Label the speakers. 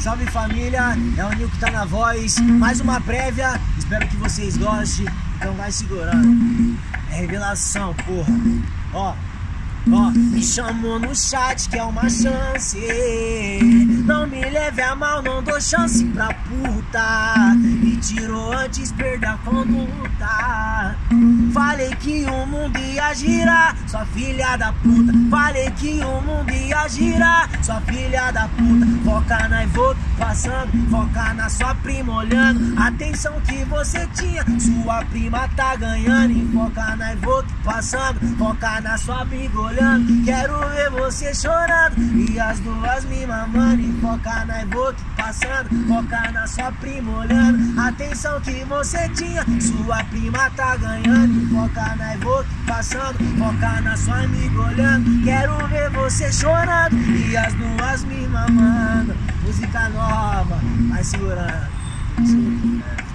Speaker 1: Salve família, é o Nil que tá na voz. Mais uma prévia, espero que vocês gostem. Então vai segurando. É revelação, porra. Ó, ó, me chamou no chat que é uma chance. Não me leve a mal, não dou chance pra puta. Me tirou antes, perda a conduta. Girar, sua filha da puta. Falei que o mundo ia girar, sua filha da puta. Foca na Evoque passando, foca na sua prima olhando. Atenção que você tinha, sua prima tá ganhando. E foca na Evoque passando, foca na sua amiga olhando. Quero ver você chorando e as duas me mamando. E foca na Evoque passando, foca na sua prima olhando. Atenção que você tinha, sua prima tá ganhando. E foca na Evoque passando, foca na sua amiga olhando. Quero ver você chorando e as duas me mamando. Música nova, vai segurando. segurando.